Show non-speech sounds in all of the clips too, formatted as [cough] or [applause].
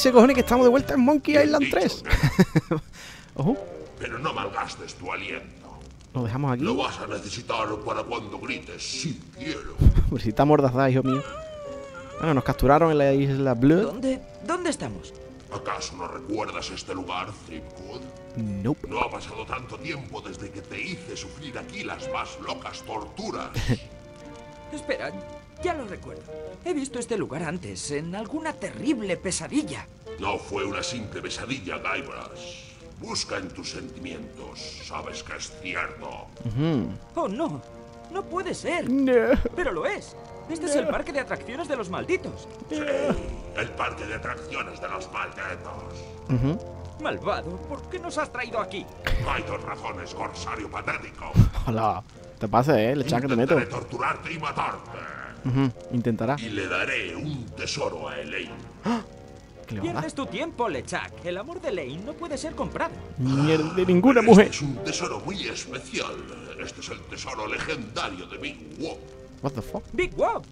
dice cojones que estamos de vuelta en Monkey Island dicho, 3. nena, [laughs] Ojo, Pero no malgastes tu aliento. lo dejamos aquí. Lo vas a necesitar para cuando grites, quiero. [laughs] Si está mordazada, hijo mío. Bueno, nos capturaron en la isla Blood. ¿Dónde, ¿Dónde estamos? ¿Acaso no recuerdas este lugar, Threepwood? Nope. No ha pasado tanto tiempo desde que te hice sufrir aquí las más locas torturas. [laughs] Espera, ya lo recuerdo. He visto este lugar antes, en alguna terrible pesadilla. No fue una simple pesadilla, Guybrush. Busca en tus sentimientos. Sabes que es cierto. Oh, no. No puede ser. No. Pero lo es. Este es el parque de atracciones de los malditos. Sí, el parque de atracciones de los malditos. Malvado, ¿por qué nos has traído aquí? Hay dos razones, corsario patético. Hola. Te pase, eh, el chat que te meto. Torturarte y matarte. Ujú, Intentará. Y le daré un tesoro a Elaine. ¿Qué le va a dar? Pierdes tu tiempo, Lechak. El amor de Lane no puede ser comprado. Mierda, de ninguna Este mujer. es un tesoro muy especial. Este es el tesoro legendario de Big Wop. What the fuck? Big Wop.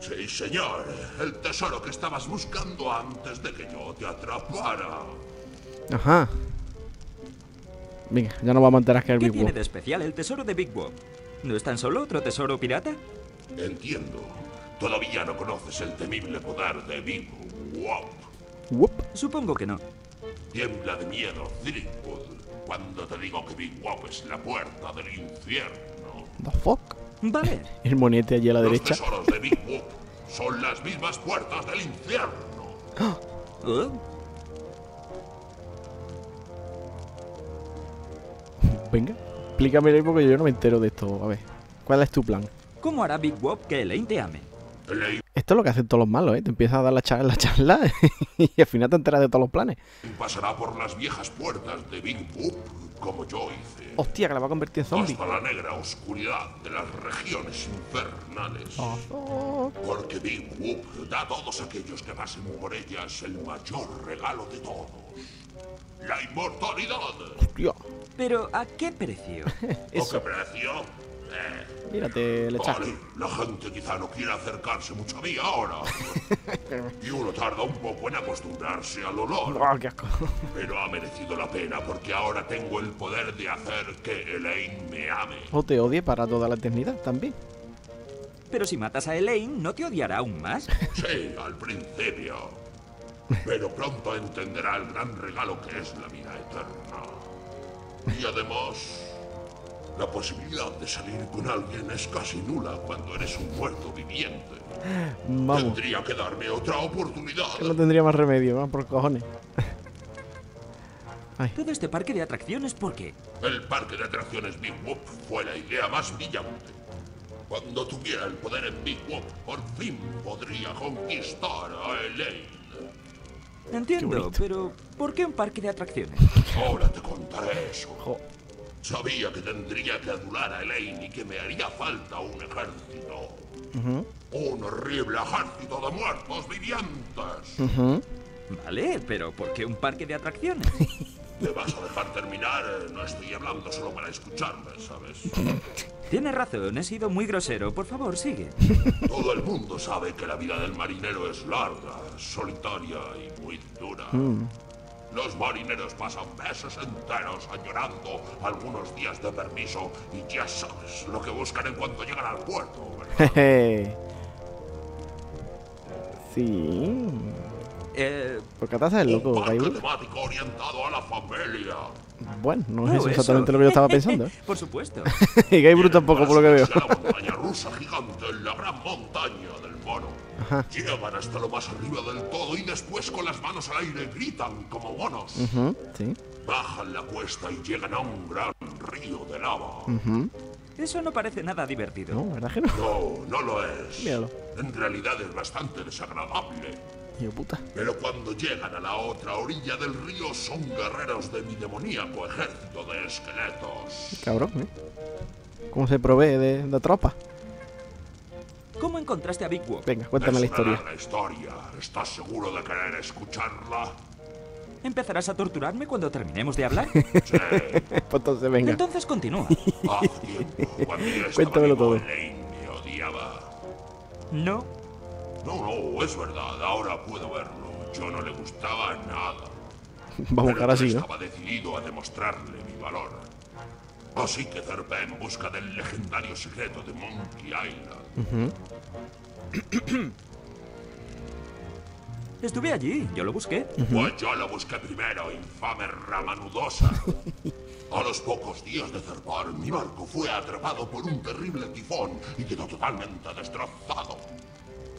Sí, señor. El tesoro que estabas buscando antes de que yo te atrapara. Ajá. Venga, ya no vamos a enterar que es el ¿Qué Big tiene Wop. de especial el tesoro de Big Wop? ¿No es tan solo otro tesoro pirata? Entiendo. Todavía no conoces el temible poder de Big Wop. Whoop. Supongo que no. Tiembla de miedo, Threepwood, cuando te digo que Big Wop es la puerta del infierno. The fuck? Vale. [laughs] El monete allí a la Los derecha. tesoros de Big Wop son las mismas puertas del infierno. Oh, [gasps] Venga, explícame porque yo no me entero de esto. A ver, ¿cuál es tu plan? ¿Cómo hará Big Wop que Elaine te ame? Esto es lo que hacen todos los malos, ¿eh? Te empiezas a dar la charla, la charla [laughs] y al final te enteras de todos los planes. pasará por las viejas puertas de Big Wop como yo hice. Hostia, que la va a convertir en zombie. Hasta la negra oscuridad de las regiones infernales. Oh, Porque Big Whoop da a todos aquellos que pasen por ellas el mayor regalo de todos. La inmortalidad. hostia. Pero, ¿a qué precio? [laughs] ¿O qué precio? Mírate, le echas. vale, la gente quizá no quiera acercarse mucho a mí ahora. [laughs] y uno tarda un poco en acostumbrarse al olor. Oh, qué asco. Pero ha merecido la pena porque ahora tengo el poder de hacer que Elaine me ame. O te odie para toda la eternidad también. Pero si matas a Elaine, ¿no te odiará aún más? [laughs] Sí, al principio. Pero pronto entenderá el gran regalo que es la vida eterna. Y además, la posibilidad de salir con alguien es casi nula cuando eres un muerto viviente. Vamos, Tendría que darme otra oportunidad. que no tendría más remedio, más por cojones. [laughs] Ay, Todo este parque de atracciones, ¿por qué? El parque de atracciones Big Whoop fue la idea más brillante. Cuando tuviera el poder en Big Whoop, por fin podría conquistar a Elaine. Entiendo, pero ¿por qué un parque de atracciones? Ahora te contaré eso. jo. Sabía que tendría que adular a Elaine y que me haría falta un ejército. Un horrible ejército de muertos vivientes. Vale, pero ¿por qué un parque de atracciones? [laughs] ¿Me vas a dejar terminar? No estoy hablando solo para escucharme, ¿sabes? [laughs] Tienes razón, he sido muy grosero. Por favor, sigue. [laughs] Todo el mundo sabe que la vida del marinero es larga, solitaria y muy dura. Los marineros pasan meses enteros añorando algunos días de permiso y ya sabes lo que buscan en cuanto llegan al puerto, ¿verdad? [laughs] Jeje. Sí. Eh, ¿Por qué te haces el loco, Un parque temático orientado a la familia. Bueno, no es no, eso eso. exactamente lo que yo estaba pensando. ¿eh? [laughs] Por supuesto. [laughs] y Gaibru tampoco, por lo que veo. [laughs] La montaña rusa gigante en la gran montaña del mono. Ajá. Llegan hasta lo más arriba del todo y después con las manos al aire gritan como monos. Ujú, Sí. Bajan la cuesta y llegan a un gran río de lava. Eso no parece nada divertido. No, ¿verdad que no? No, no lo es. Míralo. En realidad es bastante desagradable. Puta. Pero cuando llegan a la otra orilla del río son guerreros de mi demoníaco ejército de esqueletos. Cabrón, ¿eh? ¿Cómo se provee de, de tropa? ¿Cómo encontraste a Big? Venga, cuéntame la Es una historia. larga historia. ¿Estás seguro de querer escucharla? ¿Empezarás a torturarme cuando terminemos de hablar? [laughs] Sí. [laughs] Pues entonces, venga. Entonces continúa. [laughs] Tiempo, estaba Cuéntamelo vivo, todo. Elaine me odiaba. No. No, no, es verdad. Ahora puedo verlo. muchacho no le gustaba nada. [laughs] Vamos a así, ¿no? Estaba decidido a demostrarle mi valor. Así que zarpé en busca del legendario secreto de Monkey Island. Estuve allí, yo lo busqué. Pues yo lo busqué primero, infame ramanudosa. [laughs] A los pocos días de zarpar, mi barco fue atrapado por un terrible tifón y quedó totalmente destrozado.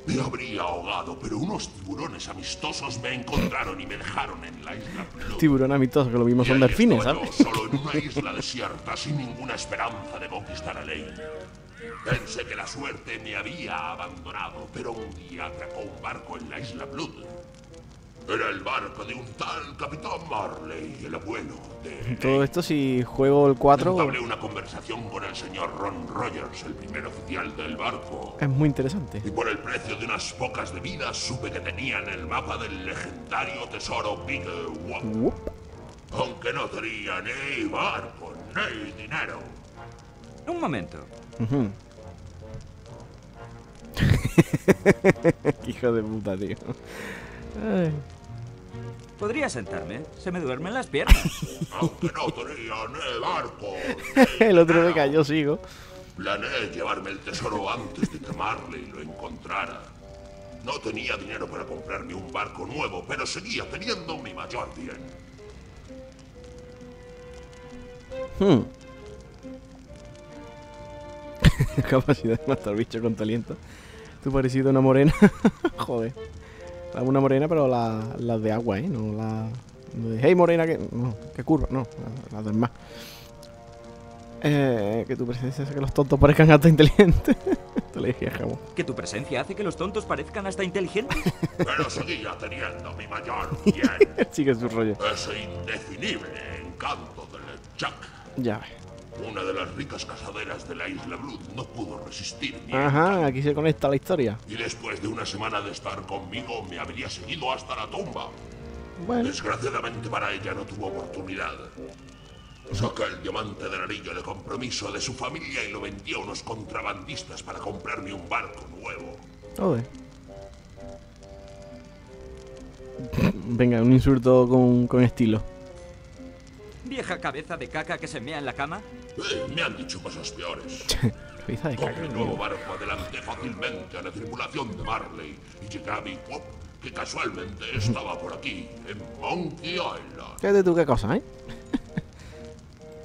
Me habría ahogado, pero unos tiburones amistosos me encontraron y me dejaron en la isla Blue. Tiburón amistoso, que lo mismo Y son delfines, ¿sabes? solo en una isla desierta, sin ninguna esperanza de conquistar a Lane. Pensé que la suerte me había abandonado, pero un día atracó un barco en la isla Blood. Era el barco de un tal Capitán Marley, el abuelo de... Todo esto si juego el 4 Entablé una conversación con el señor Ron Rogers, el primer oficial del barco. es muy interesante. Y por el precio de unas pocas bebidas supe que tenían el mapa del legendario tesoro Big Wop. Aunque no tenía ni barco ni dinero. Un momento. Ujú. [laughs] Hijo de puta, tío. Ay. Podría sentarme. Se me duermen las [laughs] piernas. Aunque no tenía ni barco. El otro me cayó, sigo. Planeé llevarme el tesoro antes de que Marley lo encontrara. No tenía dinero para comprarme un barco nuevo, pero seguía teniendo mi mayor bien. Hmm. [laughs] Capacidad de matar bicho con talento. Tu parecido a una morena. [laughs] Joder. La- Una morena, pero la, la de agua, ¿eh? No la. no de, hey, morena, que. No, que curva. No, la, la del mar. Eh, que tu presencia hace que los tontos parezcan hasta inteligentes. [laughs] Te lo dije a Jabo. ¿Que tu presencia hace que los tontos parezcan hasta inteligentes? [laughs] Pero seguía teniendo mi mayor [laughs] bien. Sigue su rollo. Ese indefinible encanto del Jack. Ya ves. Una de las ricas casaderas de la isla Blood no pudo resistir mi Ajá, aquí se conecta la historia. Y después de una semana de estar conmigo, me habría seguido hasta la tumba. Bueno, Desgraciadamente para ella no tuvo oportunidad. Saca el diamante del anillo de compromiso de su familia y lo vendió a unos contrabandistas para comprarme un barco nuevo. joder. Venga, un insulto con, con estilo. ¿Vieja cabeza de caca que se mea en la cama? Eh, me han dicho cosas peores. [laughs] Cabeza de Con caca, mi tío. nuevo barco adelanté fácilmente a la tripulación de Marley y llegué a Big Wop, que casualmente estaba por aquí, en Monkey Island. Fíjate tú qué cosa, ¿eh?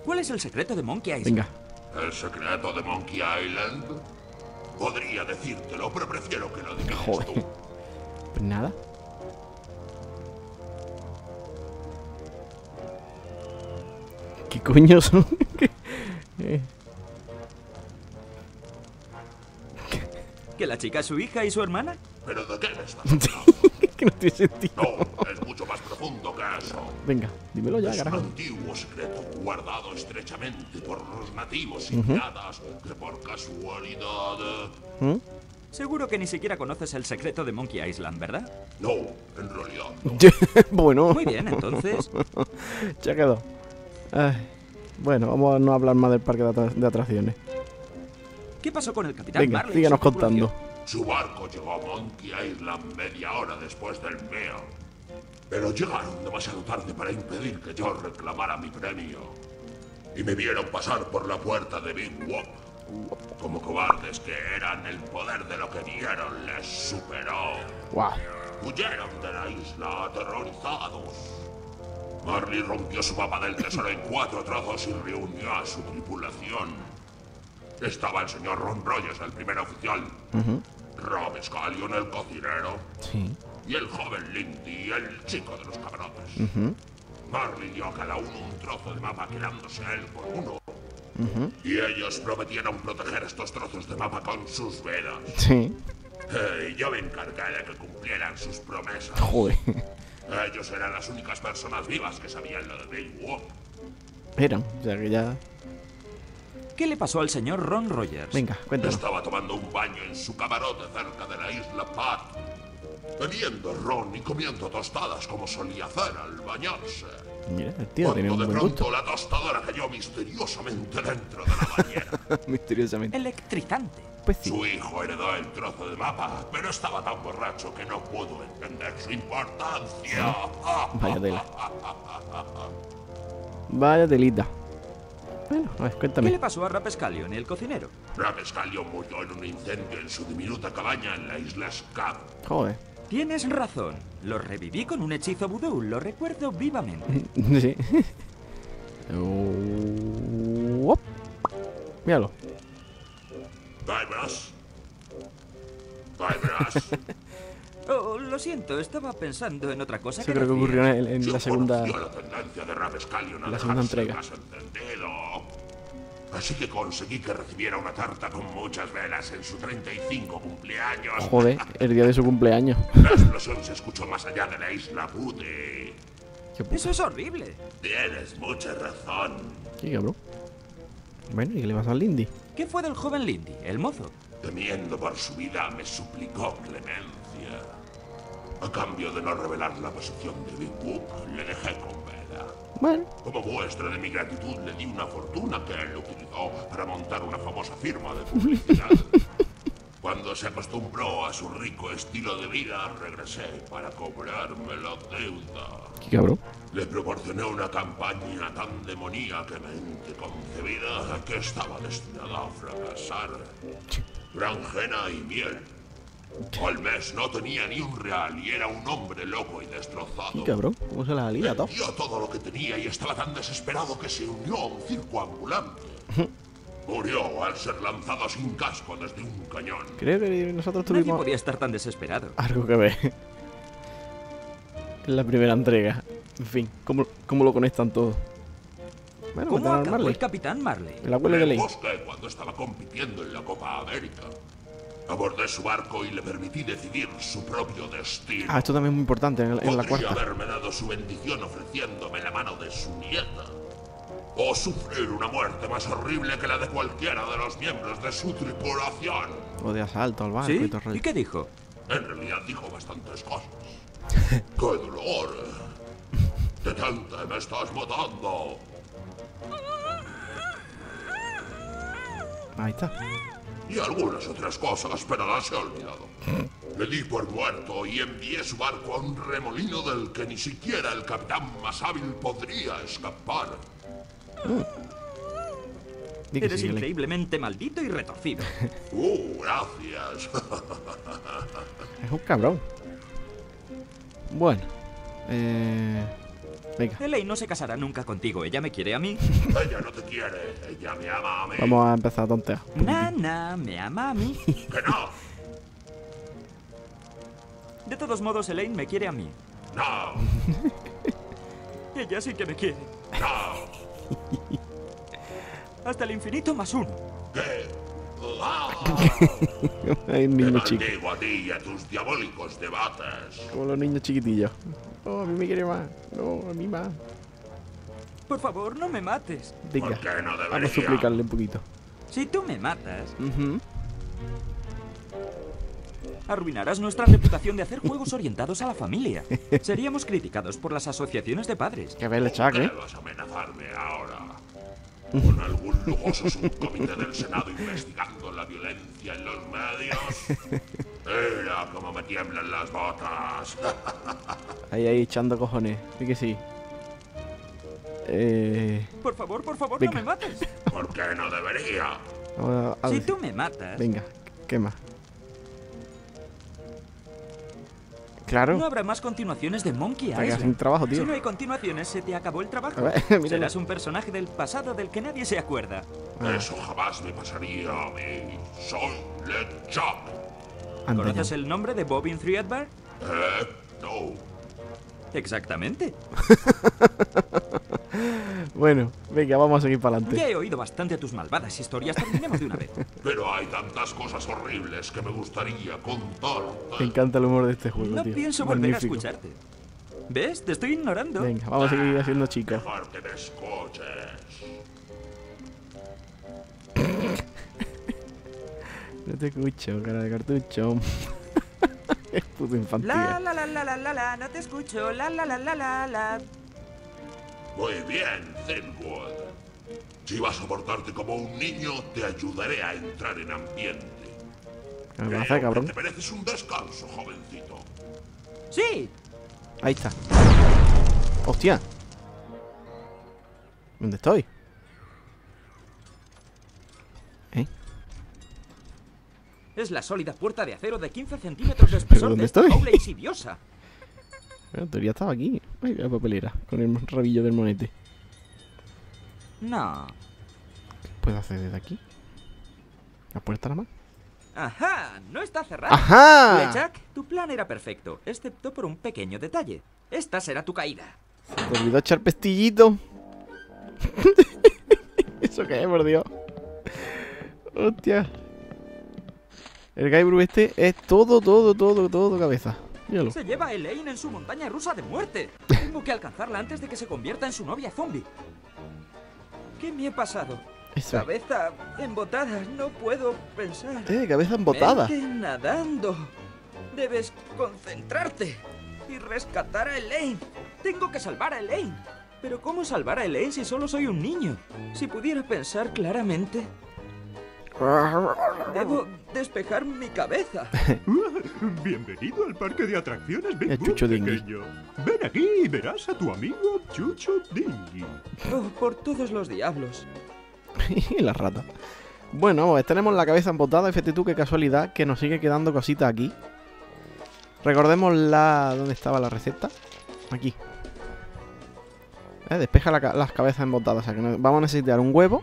¿Cuál es el secreto de Monkey Island? Venga. ¿El secreto de Monkey Island? Podría decírtelo, pero prefiero que lo digas Joder. tú. [laughs] Pues nada. ¿Qué coño son? ¿Qué? [laughs] ¿Que la chica es su hija y su hermana? ¿Pero de qué me estás [laughs] hablando? que no tiene sentido. No, es mucho más profundo que eso. Venga, dímelo ya, Es un carajo. antiguo secreto guardado estrechamente por los nativos y piratas que por casualidad... eh, ¿Mm? Seguro que ni siquiera conoces el secreto de Monkey Island, ¿verdad? No, en realidad no. [laughs] bueno, Muy bien, entonces. ya quedó. Ay, bueno, vamos a no hablar más del parque de, atra- de atracciones. ¿Qué pasó con el capitán Venga, Marley? síganos contando. Su barco llegó a Monkey Island media hora después del mío. Pero llegaron demasiado tarde para impedir que yo reclamara mi premio. Y me vieron pasar por la puerta de Big Wop. Como cobardes que eran, el poder de lo que vieron les superó. Guau. Huyeron de la isla aterrorizados. Marley rompió su mapa del tesoro en cuatro trozos y reunió a su tripulación. Estaba el señor Ron Rogers, el primer oficial. Rob Scallion, el cocinero. Sí. Y el joven Lindy, el chico de los camarotes. Marley dio a cada uno un trozo de mapa quedándose él con uno. Y ellos prometieron proteger estos trozos de mapa con sus vidas. Sí. Eh, Y yo me encargué de que cumplieran sus promesas. Joder. Ellos eran las únicas personas vivas que sabían lo de Big Whoop. Eran, o sea que ya. ¿Qué le pasó al señor Ron Rogers? Venga, cuéntanos. Estaba tomando un baño en su camarote cerca de la isla Pat. Bebiendo ron y comiendo tostadas como solía hacer al bañarse. Mira, el tío tiene Cuando un de buen gusto. pronto la tostadora cayó misteriosamente dentro de la bañera. [laughs] Misteriosamente. Electrizante. Pues sí. Su hijo heredó el trozo de mapa, pero estaba tan borracho que no pudo entender su importancia. [laughs] Vaya tela. [laughs] Vaya telita. Bueno, a ver, ¿Qué cuéntame. le pasó a Rapescalion, el cocinero? Rapescalion murió en un incendio en su diminuta cabaña en la isla Skag. Joder. Tienes razón. Lo reviví con un hechizo vudú. Lo recuerdo vivamente. [laughs] Sí. Uh. Míralo. Guybrush. Guybrush. [laughs] Oh, lo siento. Estaba pensando en otra cosa. Eso que creo que ocurrió en, en la segunda. la tendencia de la segunda entrega. Así que conseguí que recibiera una tarta con muchas velas en su 35 cumpleaños. Joder, el día de su cumpleaños. La explosión se escuchó más allá de la isla puta. Eso es horrible. Tienes mucha razón. Sí, cabrón. Bueno, ¿y qué le pasa al Lindy? ¿Qué fue del joven Lindy, el mozo? Temiendo por su vida, me suplicó clemencia. A cambio de no revelar la posición de Big Book, le dejé con. Bueno, Como muestra de mi gratitud, le di una fortuna que él utilizó para montar una famosa firma de publicidad. [laughs] Cuando se acostumbró a su rico estilo de vida, regresé para cobrarme la deuda. qué cabrón. Le proporcioné una campaña tan demoníacamente concebida que estaba destinada a fracasar. Granjena y miel. Al mes no tenía ni un real y era un hombre loco y destrozado. Qué cabrón. ¿Cómo se las alía todo? Vendió todo lo que tenía y estaba tan desesperado que se unió a un circo ambulante. Murió al ser lanzado sin casco desde un cañón. Creo que nosotros Nadie tuvimos podía estar tan desesperado. algo que ver. La primera entrega. En fin, ¿cómo, cómo lo conectan todo? Bueno, ¿Cómo acabó Marley. el capitán Marley? El abuelo de Ley. cuando estaba compitiendo en la Copa América. Abordé su barco y le permití decidir su propio destino. Ah, esto también es muy importante en, la- en la Podría cuarta. haberme dado su bendición ofreciéndome la mano de su nieta. O sufrir una muerte más horrible que la de cualquiera de los miembros de su tripulación. O de asalto al barco y ¿Sí? todo el rollo. ¿Y qué dijo? En realidad dijo bastantes cosas. [laughs] ¡Qué dolor! ¡Detente! ¡Me estás matando! Ahí está. Y algunas otras cosas, pero las he olvidado. Le di por muerto y envié su barco a un remolino del que ni siquiera el capitán más hábil podría escapar. Eres increíblemente maldito y retorcido. [laughs] ¡Uh, gracias! [laughs] Es un cabrón. Bueno. Eh... Venga, Elaine no se casará nunca contigo. Ella me quiere a mí. [laughs] ella no te quiere, ella me ama a mí. vamos a empezar a tontear. Nana me ama a mí. ¡Que no! De todos modos, Elaine me quiere a mí. ¡No! [laughs] Ella sí que me quiere. ¡No! Hasta el infinito más uno. ¿Qué? Hay un niño chico. a ti y a tus diabólicos debates. Como los niños chiquitillos. Oh, a mí me quiere más. No, a mí más. Por favor, no me mates. Venga, ¿Por qué no vamos a suplicarle un poquito. Si tú me matas, Ujú. arruinarás nuestra reputación de hacer juegos orientados a la familia. [laughs] Seríamos criticados por las asociaciones de padres. El ¿Por chac, qué ¿eh? vas a amenazarme ahora? ¿Con algún lujoso subcomité del Senado investigando la violencia en los medios? Mira cómo me tiemblan las botas. Ahí, ahí, echando cojones. Sí que sí. Eh... Por favor, por favor, Venga. no me mates. ¿Por qué no debería? vamos a- a Si tú me matas, Venga, ¿qué Claro. no habrá más continuaciones de Monkey quedas sin Island. trabajo, tío. Si no hay continuaciones, se te acabó el trabajo. [laughs] Ver. Serás un personaje del pasado del que nadie se acuerda. Ah. Eso jamás me pasaría a mí. Soy LeChuck. Anda ¿Conoces el nombre de Bobbin Threadbar? ¿Eh? No. Exactamente. [laughs] Bueno, venga, vamos a seguir para Ya adelante. he oído bastante tus malvadas historias. Terminemos de una vez. [laughs] Pero hay tantas cosas horribles que me gustaría contarte. Me encanta el humor de este juego, No tío. pienso volver Magnífico. a escucharte. ¿Ves? Te estoy ignorando. Venga, vamos a seguir haciendo chicos. Mejor que me escuches. [laughs] No te escucho, cara de cartucho. [laughs] es puto infantil. La la la la la la la, no te escucho. La la la la la la. Muy bien, Thinwood. Si vas a portarte como un niño, te ayudaré a entrar en ambiente. ¿Qué me hace, cabrón? te mereces un descanso, jovencito. Sí, Ahí está. Hostia. ¿Dónde estoy? ¿Eh? es la sólida puerta de acero de 15 centímetros de espesor dónde de esta en teoría estaba aquí. Ay, la papelera. Con el rabillo del monete. No. ¿Qué puedo hacer desde aquí? ¿La puerta nada más? Ajá, no está cerrada. ¡Ajá! LeJack, tu plan era perfecto, excepto por un pequeño detalle. Esta será tu caída. Te olvidó echar pestillito. [laughs] ¿Eso qué es, por Dios? Hostia. El Gaibru este es todo, todo, todo, todo cabeza. Míralo. Se lleva a Elaine en su montaña rusa de muerte. [laughs] Tengo que alcanzarla antes de que se convierta en su novia zombie. ¿Qué me he pasado? Eso. Cabeza embotada, no puedo pensar. Eh, cabeza embotada. Mente nadando. Debes concentrarte y rescatar a Elaine. Tengo que salvar a Elaine. Pero ¿cómo salvar a Elaine si solo soy un niño? Si pudiera pensar claramente, debo despejar mi cabeza. [laughs] Bienvenido al parque de atracciones Big Chucho pequeño. Ven aquí y verás a tu amigo Chucho Dinghy. Oh, por todos los diablos. [laughs] y la rata. Bueno, pues tenemos la cabeza embotada. Fíjate tú qué casualidad que nos sigue quedando cositas aquí. Recordemos la... ¿Dónde estaba la receta? Aquí. Eh, despeja la las cabezas embotadas. O sea que vamos a necesitar un huevo,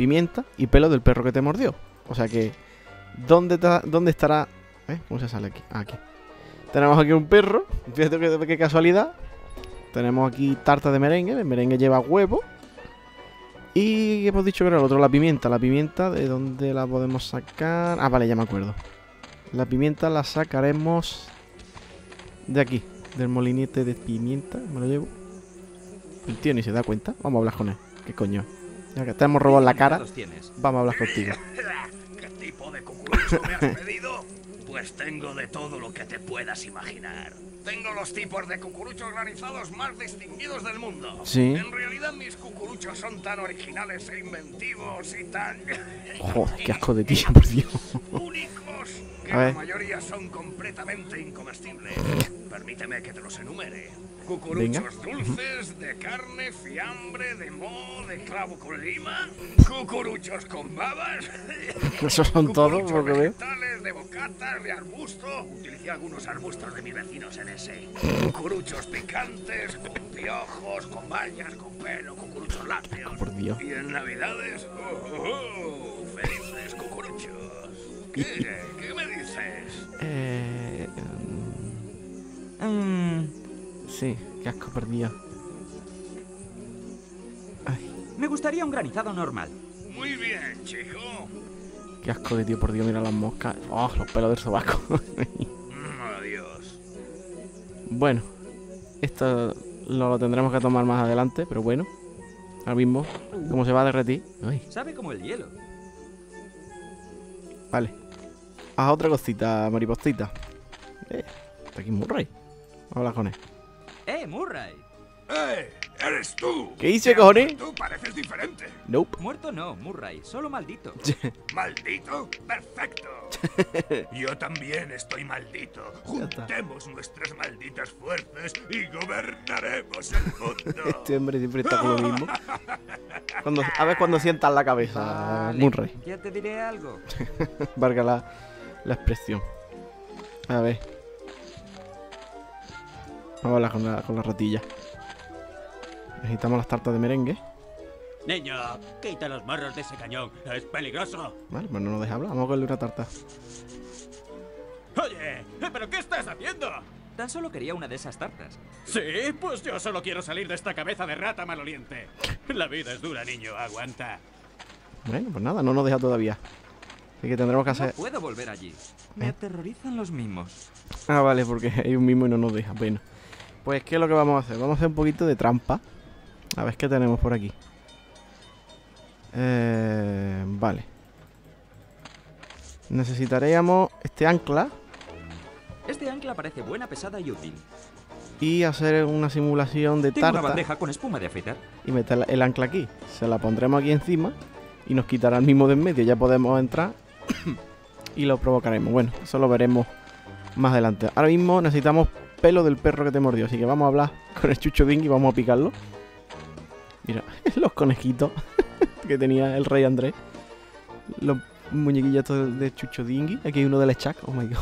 pimienta y pelo del perro que te mordió. O sea que... ¿Dónde, ta- dónde estará...? ¿Eh? ¿Cómo se sale aquí? Ah, aquí. Tenemos aquí un perro. [laughs] Qué casualidad. Tenemos aquí tarta de merengue. El merengue lleva huevo. Y hemos dicho que era el otro, la pimienta. La pimienta, ¿de dónde la podemos sacar? Ah, vale, ya me acuerdo. La pimienta la sacaremos de aquí, del molinete de pimienta. Me lo llevo. El tío ni se da cuenta. Vamos a hablar con él. ¿Qué coño? Ya que te hemos robado la cara, vamos a hablar contigo. [laughs] ¿Qué tipo de cucurucho me has pedido? Pues tengo de todo lo que te puedas imaginar. Tengo los tipos de cucuruchos granizados más distinguidos del mundo. Sí. En realidad mis cucuruchos son tan originales e inventivos y tan [laughs] Joder, qué asco de tía, por Dios. únicos que A la ver. mayoría son completamente incomestibles. Permíteme que te los enumere. Venga. Cucuruchos dulces, de carne, fiambre, de moho, de clavo con lima, cucuruchos con babas, [laughs] Esos son todos, cucuruchos por lo que veo. de bocatas, de arbusto. Utilicé algunos arbustos de mis vecinos en ese. Cucuruchos picantes, con piojos, con bayas, con pelo, cucuruchos lácteos. Por Dios. Y en Navidades, oh, oh, oh, felices cucuruchos. ¿Qué? ¿Qué me dices? Eh, Mm, sí, qué asco perdido. Ay, me gustaría un granizado normal. Muy bien, chico. qué asco de tío, por Dios, mira las moscas. Oh, los pelos del sobaco. Mm, Adiós. Bueno, esto lo, lo tendremos que tomar más adelante, pero bueno. Ahora mismo, como se va a derretir. Ay, Sabe como el hielo. vale. Haz otra cosita, mariposita. Eh, está aquí Murray. Vamos a hablar con él. ¡Eh, Murray! ¡Eh! ¡Eres tú! ¿Qué hice, cojones? Tú pareces diferente. Nope. Muerto no, Murray, solo maldito. [laughs] ¿Maldito? ¡Perfecto! [laughs] Yo también estoy maldito. Juntemos nuestras malditas fuerzas y gobernaremos el mundo. [laughs] Este hombre siempre está con lo mismo. Cuando, a ver cuando sientas la cabeza, Vale, Murray. Ya te diré algo. Valga la, la expresión. A ver. Vamos a hablar con la, con la ratilla. Necesitamos las tartas de merengue. Niño, quita los morros de ese cañón. Es peligroso. Vale, pues no nos deja hablar. Vamos a cogerle una tarta. Oye, ¿eh, ¿pero qué estás haciendo? Tan solo quería una de esas tartas. Sí, pues yo solo quiero salir de esta cabeza de rata maloliente. La vida es dura, niño. Aguanta. Bueno, pues nada, no nos deja todavía. Así que tendremos que No hacer. puedo volver allí. Me aterrorizan los mimos. Ah, vale, porque hay un mismo y no nos deja. Bueno. Pues, ¿qué es lo que vamos a hacer? Vamos a hacer un poquito de trampa. A ver qué tenemos por aquí. Eh, vale. Necesitaríamos este ancla. Este ancla parece buena, pesada y útil. y hacer una simulación de Tengo una bandeja con espuma de afeitar. y meter el ancla aquí. Se la pondremos aquí encima y nos quitará el mismo de en medio. Ya podemos entrar [coughs] y lo provocaremos. Bueno, eso lo veremos más adelante. Ahora mismo necesitamos pelo del perro que te mordió, así que vamos a hablar con el chucho dinghy y vamos a picarlo. Mira, [laughs] los conejitos [laughs] que tenía el rey Andrés. Los muñequillos de chucho dinghy. Aquí hay uno del Chuck. Oh my god.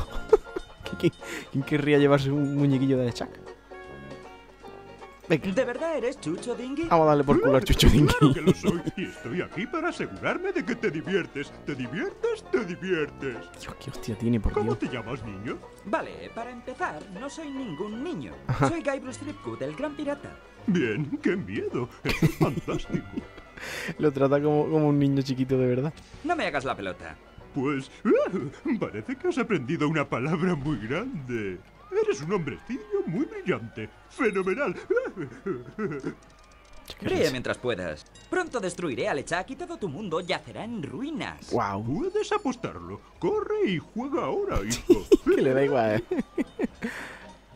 [laughs] ¿Quién, querría llevarse un muñequillo de Chuck? Venga, ¿De verdad eres Chucho Dinghy? vamos a darle por culo al chucho dinghy. Claro que lo soy. [laughs] Y estoy aquí para asegurarme de que te diviertes. ¿Te diviertes? ¿Te diviertes? Dios, qué hostia tiene, por ¿Cómo Dios. te llamas, niño? Vale, para empezar, no soy ningún niño. Ajá. Soy Guy Bruce Threepwood, el gran pirata. Bien, qué miedo. Eso es fantástico. [laughs] Lo trata como, como un niño chiquito de verdad. No me hagas la pelota. Pues [laughs] parece que has aprendido una palabra muy grande. Eres un hombrecillo muy brillante. Fenomenal. [laughs] Ríe mientras puedas. Pronto destruiré a Lechak y todo tu mundo yacerá en ruinas. Guau, Puedes apostarlo. Corre y juega ahora, [laughs] hijo. [laughs] que le da igual, eh.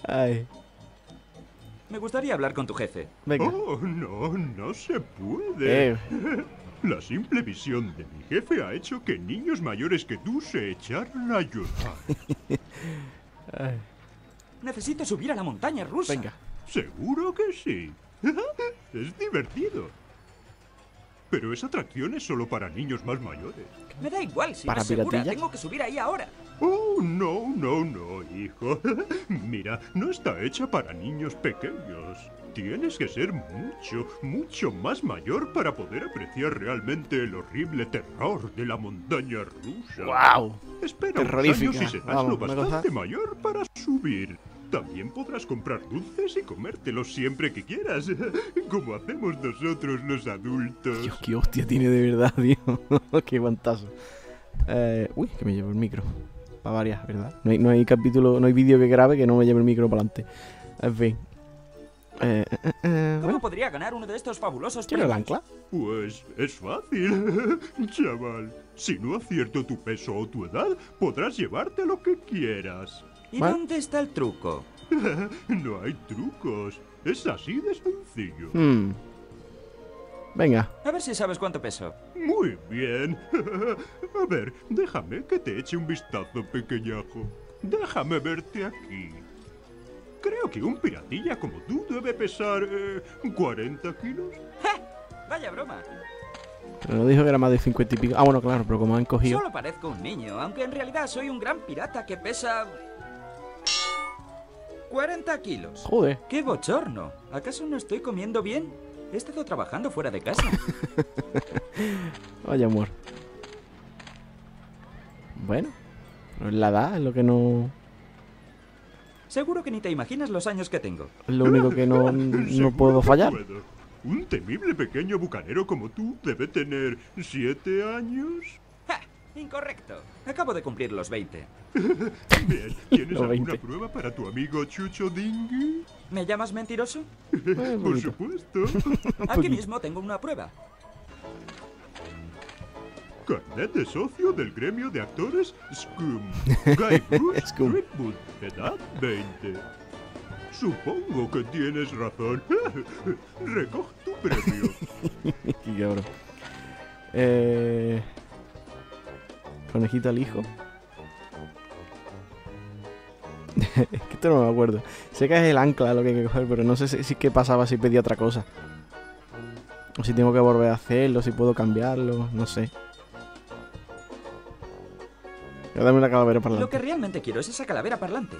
Ay, Me gustaría hablar con tu jefe. venga. Oh, no, no se puede. Eh, La simple visión de mi jefe ha hecho que niños mayores que tú se echaran a llorar. ay, Necesito subir a la montaña rusa. venga. Seguro que sí. [laughs] Es divertido. Pero esa atracción es solo para niños más mayores. Me da igual si ¿Para no es segura. piratillas? Tengo que subir ahí ahora. Oh, no, no, no, hijo. [laughs] Mira, no está hecha para niños pequeños. Tienes que ser mucho, mucho más mayor para poder apreciar realmente el horrible terror de la montaña rusa. Guau. Espera unos años y serás Vamos, lo bastante mayor para subir. También podrás comprar dulces y comértelos siempre que quieras, [laughs] como hacemos nosotros los adultos. Dios, qué hostia tiene de verdad, [laughs] tío. qué guantazo. Eh, uy, que me llevo el micro. Para varias, ¿verdad? No hay, no hay capítulo, no hay vídeo que grabe que no me lleve el micro para adelante. En fin. Eh, eh, eh, eh, ¿Cómo bueno, podría ganar uno de estos fabulosos ¿quiero el premios? ancla? Pues es fácil, [laughs] chaval. Si no acierto tu peso o tu edad, podrás llevarte lo que quieras. ¿Y dónde está el truco? [laughs] No hay trucos. Es así de sencillo. Hmm. Venga, A ver si sabes cuánto peso. Muy bien. [laughs] A ver, déjame que te eche un vistazo, pequeñajo. Déjame verte aquí. Creo que un piratilla como tú debe pesar eh, 40 kilos. Vaya broma. pero no dijo que era más de 50 y pico. Ah, bueno, claro, pero como han cogido. Solo parezco un niño, aunque en realidad soy un gran pirata que pesa... 40 kilos. Joder, ¡Qué bochorno! ¿Acaso no estoy comiendo bien? He estado trabajando fuera de casa. [laughs] vaya amor. Bueno, la edad, es lo que no. Seguro que ni te imaginas los años que tengo. Lo único que no, [laughs] no puedo fallar. puedo. Un temible pequeño bucanero como tú debe tener siete años. Incorrecto. Acabo de cumplir los 20. [laughs] Bien, ¿tienes Los alguna 20. prueba para tu amigo Chucho Dinghy? ¿Me llamas mentiroso? [laughs] Por supuesto. [laughs] Aquí mismo tengo una prueba. Carnet de socio del gremio de actores Scum. Guy Bruce. Threepwood, edad 20. Supongo que tienes razón. Recoge tu premio. Qué cabrón. Eh... Conejito al hijo. es [laughs] que esto no me acuerdo. Sé que es el ancla lo que hay que coger, pero no sé si, si qué pasaba si pedía otra cosa. O si tengo que volver a hacerlo, si puedo cambiarlo, no sé. Voy a darme una calavera para Lo que realmente quiero es esa calavera parlante.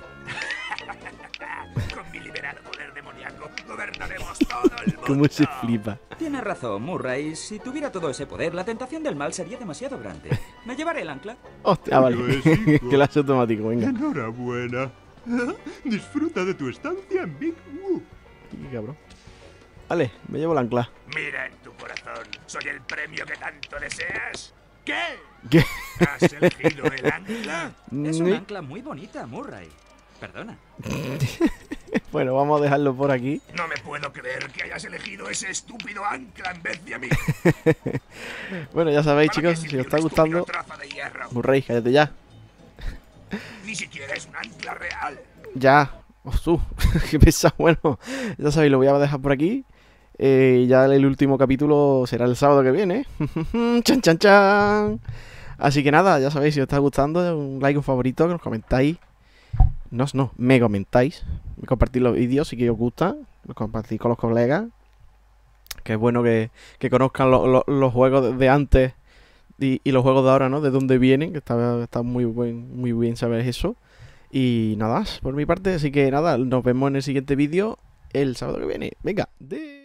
¿Cómo se flipa? Tienes razón, Murray. Si tuviera todo ese poder, la tentación del mal sería demasiado grande. ¿Me llevaré el ancla? Hostia, ah, vale. Hace [laughs] automático, venga. Enhorabuena. [laughs] Disfruta de tu estancia en Big Whoop. Qué cabrón. Vale, me llevo el ancla. Mira en tu corazón, soy el premio que tanto deseas. ¿Qué? ¿Qué? ¿Has elegido el ancla? Es un ancla muy bonita, Murray. Perdona. [laughs] [laughs] Bueno, vamos a dejarlo por aquí. No me puedo creer que hayas elegido ese estúpido ancla en vez de a mí. [laughs] Bueno, ya sabéis, ¿Para qué chicos, si os está gustando? Murray, cállate ya. [laughs] Ni siquiera es un ancla real. Ya. ¡Oh, ¡Qué pesado! Bueno, ya sabéis, lo voy a dejar por aquí. Eh, ya el último capítulo será el sábado que viene. ¡Chan, chan, chan! Así que nada, ya sabéis, si os está gustando, un like, un favorito, que nos comentáis. No, no, me comentáis. Compartid los vídeos si que os gustan. Los compartís con los colegas. Que es bueno que, conozcan los juegos de antes y, los juegos de ahora, ¿no? De dónde vienen, que está, está muy, muy bien saber eso. Y nada por mi parte. Así que nada, nos vemos en el siguiente vídeo el sábado que viene. Venga, de...